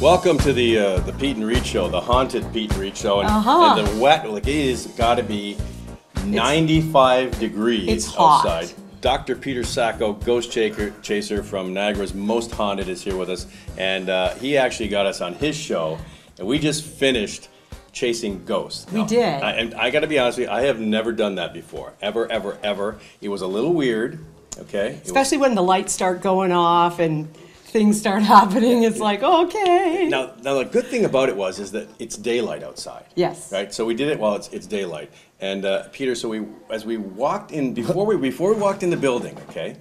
Welcome to the uh, the Pete and Reet show, the haunted Pete and Reet show, and, Uh-huh. and the wet. Like it is got to be 95 degrees it's hot. outside. Dr. Peter Sacco, ghost chaser, chaser from Niagara's Most Haunted, is here with us, and uh, he actually got us on his show, and we just finished chasing ghosts. We Now, did. I, and I got to be honest with you, I have never done that before, ever, ever, ever. It was a little weird. Okay. It was- Especially when the lights start going off and things start happening. It's like, okay. Now, now the good thing about it was is that it's daylight outside. Yes. Right. So we did it while it's it's daylight. And uh, Peter, so we as we walked in before we before we walked in the building, okay,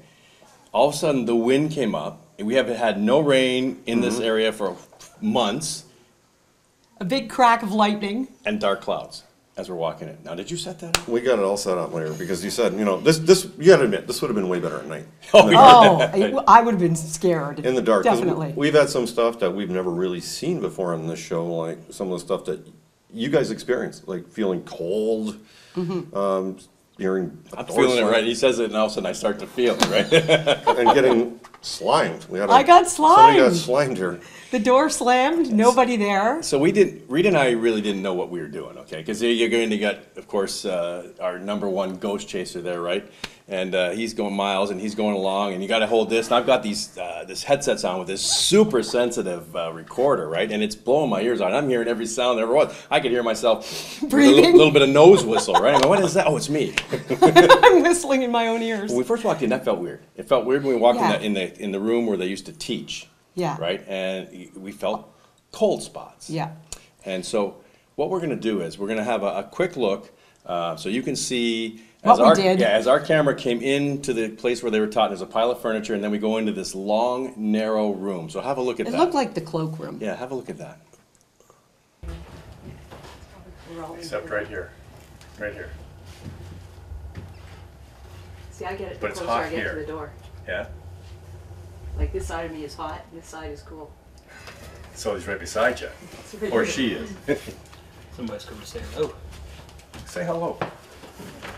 all of a sudden the wind came up. and We haven't had no rain in this area for months, A big crack of lightning. and dark clouds as we're walking in. Now, did you set that up? We got it all set up later because you said, you know, this, this, you gotta admit, this would have been way better at night. Oh, yeah. Oh, I would have been scared. In the dark. Definitely. We've had some stuff that we've never really seen before on this show, like some of the stuff that you guys experienced, like feeling cold, um, hearing. I'm doors feeling it right. He says it, and all of a sudden I start to feel it. Right. And getting slimed. We had a- I got Somebody got slimed. slimed here. The door slammed, nobody there. So we did. Rita and I really didn't know what we were doing, okay? Because you're going to get, of course, uh, our number one ghost chaser there, right? And uh, he's going miles, and he's going along, and you got to hold this. And I've got these uh, this headsets on with this super sensitive uh, recorder, right? And it's blowing my ears out. I'm hearing every sound there ever was. I could hear myself with a little, little bit of nose whistle, right? I go, what is that? Oh, it's me. I'm whistling in my own ears. When we first walked in, that felt weird. It felt weird when we walked Yeah. in, the, in the in the room where they used to teach. Yeah. Right, and we felt cold spots. Yeah. And so, what we're going to do is we're going to have a, a quick look, uh, so you can see. What as we our, did. Yeah, as our camera came into the place where they were taught, there's a pile of furniture, and then we go into this long, narrow room. So have a look at It that. looked like the cloakroom. Yeah, have a look at that. Except right here, right here. See, I get it But it's closer hot I get here. to the door. Yeah. Like this side of me is hot, this side is cool. So he's right beside you, It's really or weird. she is. Somebody's coming to say hello. Say hello.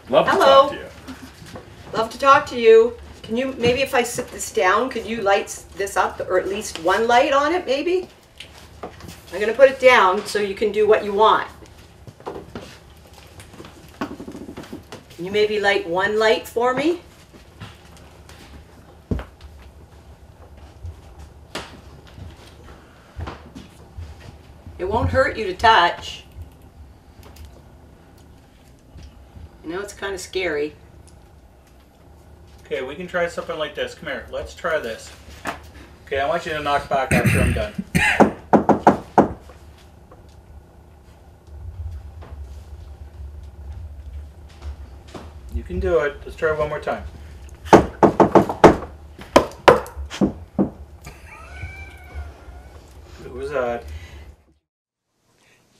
Love to Hello. talk to you. Love to talk to you. Can you, maybe if I sit this down, could you light this up, or at least one light on it, maybe? I'm gonna put it down so you can do what you want. Can you maybe light one light for me? It won't hurt you to touch. I know it's kind of scary. Okay, we can try something like this. Come here, let's try this. Okay, I want you to knock back after I'm done. You can do it. Let's try one more time. Who was that?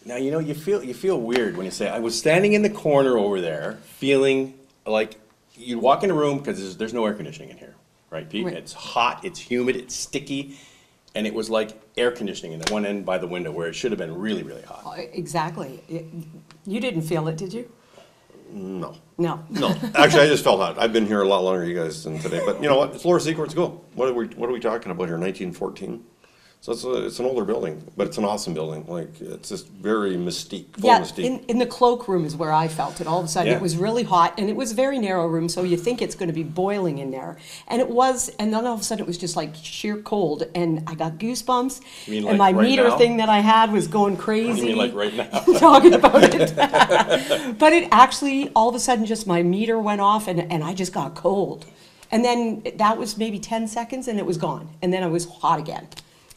Now you know you feel you feel weird when you say I was standing in the corner over there, feeling like you walk in a room because there's, there's no air conditioning in here, right, Pete? Right. It's hot, it's humid, it's sticky, and it was like air conditioning in the one end by the window where it should have been really really hot. Uh, Exactly. It- You didn't feel it, did you? No. No. No, actually, I just felt hot. I've been here a lot longer than you guys than today, but you know what? It's Laura Secord School. What are we, what are we talking about here? Nineteen fourteen? So it's a, it's an older building, but it's an awesome building. Like, it's just very mystique, full Yeah, mystique. in, in the cloakroom is where I felt it. All of a sudden, Yeah. it was really hot, and it was a very narrow room, so you think it's going to be boiling in there. And it was, and then all of a sudden, it was just like sheer cold, and I got goosebumps. You mean and like my right meter now? thing that I had was going crazy. You mean like right now? talking about it. but it actually, all of a sudden, just my meter went off, and, and I just got cold. And then that was maybe 10 seconds, and it was gone. And then I was hot again.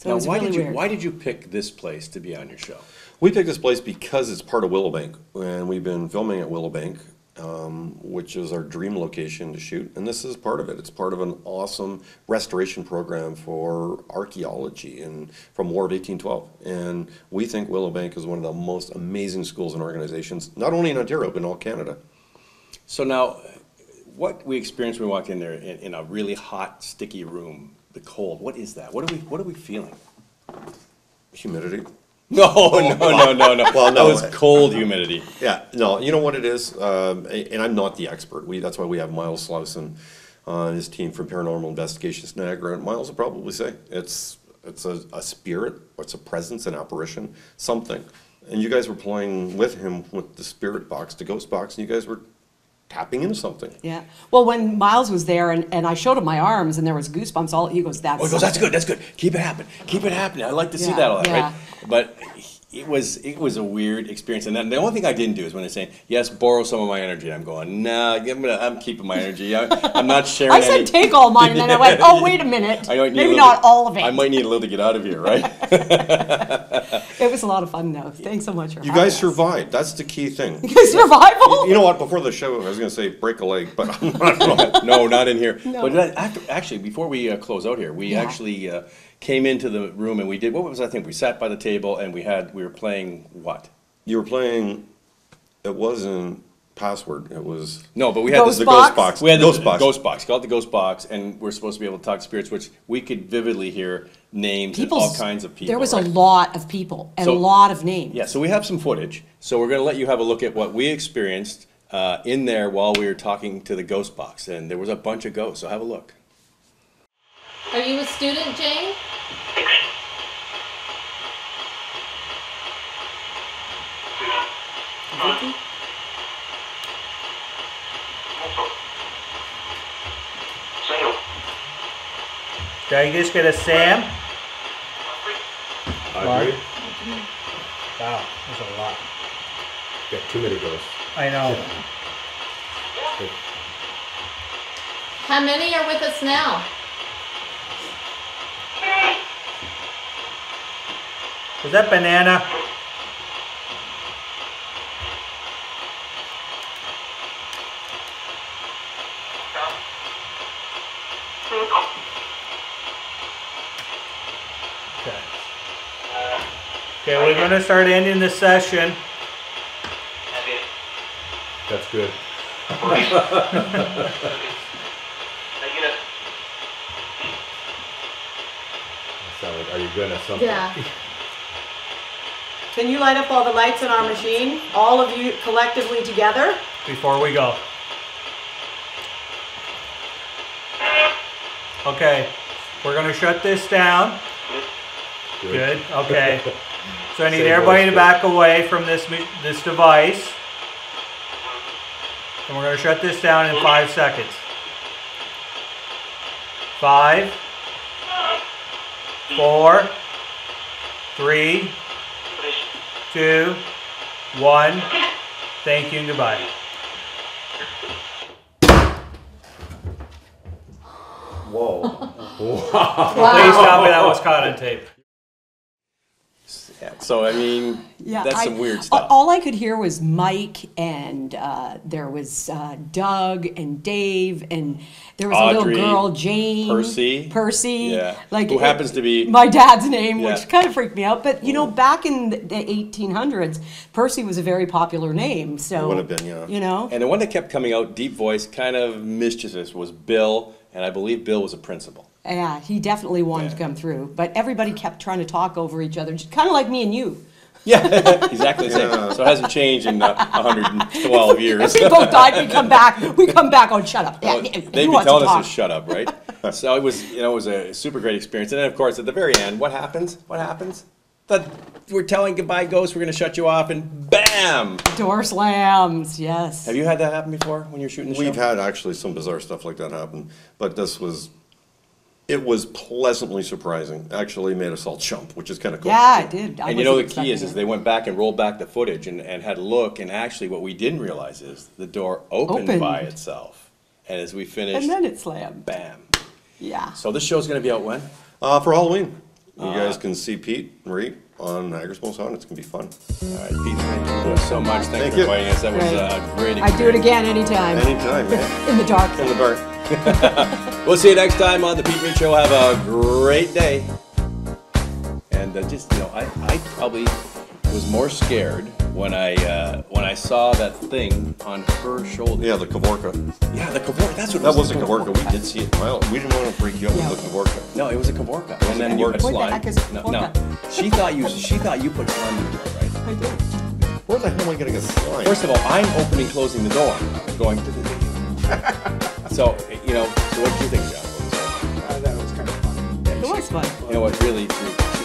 So now it was why really did you weird. why did you pick this place to be on your show? We picked this place because it's part of Willowbank, and we've been filming at Willowbank, um, which is our dream location to shoot. And this is part of it. It's part of an awesome restoration program for archaeology and from War of 1812. And we think Willowbank is one of the most amazing schools and organizations, not only in Ontario but in all Canada. So now, what we experienced when we walked in there in, in a really hot, sticky room, the cold. What is that? What are we What are we feeling? Humidity. No, no, no, no, no. Well, That no. was cold humidity. Yeah, no, you know what it is, um, a- and I'm not the expert. We, that's why we have Miles Slauson on his team from Paranormal Investigations Niagara. And Miles will probably say it's it's a, a spirit, or it's a presence, an apparition, something. And you guys were playing with him with the spirit box, the ghost box, and you guys were tapping into something. Yeah. Well, when Miles was there and, and I showed him my arms and there was goosebumps, all he goes, "That's." Oh, he goes, that's good, that's good. Keep it happening. Keep it happening. I like to see Yeah, that a lot, yeah. right? But it was it was a weird experience. And then the only thing I didn't do is when they're saying, yes, borrow some of my energy. I'm going, nah, I'm, gonna, I'm keeping my energy. I, I'm not sharing I said any. take all mine, and then I went, "Oh, wait a minute, I might need a maybe little not bit- all of it." I might need a little to get out of here, right? It was a lot of fun, though. Thanks so much for You guys us. survived. That's the key thing. Survival. You know what? Before the show, I was going to say break a leg, but I'm not. no, not in here. No. But that, actually, before we uh, close out here, we Yeah. actually uh, came into the room and we did what was I think we sat by the table and we had we were playing what? You were playing. It wasn't password. It was No, but we had Ghost this the ghost box? box. We had ghost the box. ghost box, called the ghost box, and we're supposed to be able to talk to spirits, which we could vividly hear names and all kinds of people. There was right? a lot of people and So- a lot of names. Yeah, so we have some footage. So we're going to let you have a look at what we experienced uh, in there while we were talking to the ghost box, and there was a bunch of ghosts. So have a look. Are you a student, Jane? Did I just get a Sam? Audrey, Wow, that's a lot. got too many ghosts. I know. How many are with us now? Is that banana? Okay. Okay, we're gonna start ending the session. That's good. Sound like, are you gonna something? Yeah. Can you light up all the lights in our machine? All of you collectively together? before we go. Okay, we're gonna shut this down. Good, okay. So I need Same everybody to voice, back away from this, this device. And we're gonna shut this down in five seconds. Five, four, three, two, one. Thank you and goodbye. Whoa. wow. Please tell me that was caught on tape. Yeah, so I mean, Yeah, that's I- some weird stuff. All I could hear was Mike, and uh, there was uh, Doug and Dave, and there was Audrey, a little girl, Jane, Percy. Percy, Yeah, like who it- happens to be- my dad's name, Yeah. which kind of freaked me out. But you know, back in the the 1800s, Percy was a very popular name. So Would have been, yeah. You know, And the one that kept coming out, deep voice, kind of mischievous, was Bill, and I believe Bill was a principal. Yeah, he definitely wanted to Yeah. come through. But everybody kept trying to talk over each other, kind of like me and you. Yeah, exactly the same. So it hasn't changed in uh, 112 years. If We both died. We come back. We come back. Oh, shut up. Yeah, Well, yeah, they'd who be wants to telling us talk? to shut up, right? so it was, you know, it was a super great experience. And then, of course, at the very end, what happens? What happens? The, we're telling goodbye, ghost. We're going to shut you off, and bam! Door slams. Yes. Have you had that happen before when you're shooting the We've show? had actually some bizarre stuff like that happen, but this was, it was pleasantly surprising. Actually made us all jump, which is kind of cool. Yeah, I did. I and you know the wasn't key is, expecting is it. they went back and rolled back the footage and, and had a look, and actually what we didn't realize is the door opened, Opened. by itself. And as we finished, And then it slammed. bam. Yeah. So this show's going to be out when? Uh, for Halloween, you Uh, guys can see Pete and Marie on Niagara's Most Haunted. It's gonna be fun. All right, Pete, thank you so much. Thanks Thank for you. inviting us. That was Great. a great experience. I'd do it again anytime. Anytime, man. In the dark. In the dark. We'll see you next time on the Pete Reet Show. Have a great day. And uh, just, you know, I, I probably was more scared when I uh, when I saw that thing on her shoulder. Yeah, the Kavorka. Yeah, the Kavorka. That's what it That was. wasn't Kavorka, we did see it. Well, we didn't want to freak you out Yeah. with the Kavorka. No, it was a Kavorka. And then a you Kavorka. had What the slime. heck is a no, no. She thought you she thought you put slime in there, right? I did. Where the hell am I getting a slime? First of all, I'm opening, closing the door, going. so you know, so what do you think, John? Uh, I thought it was kind of fun. It was fun. You know what? Really, she,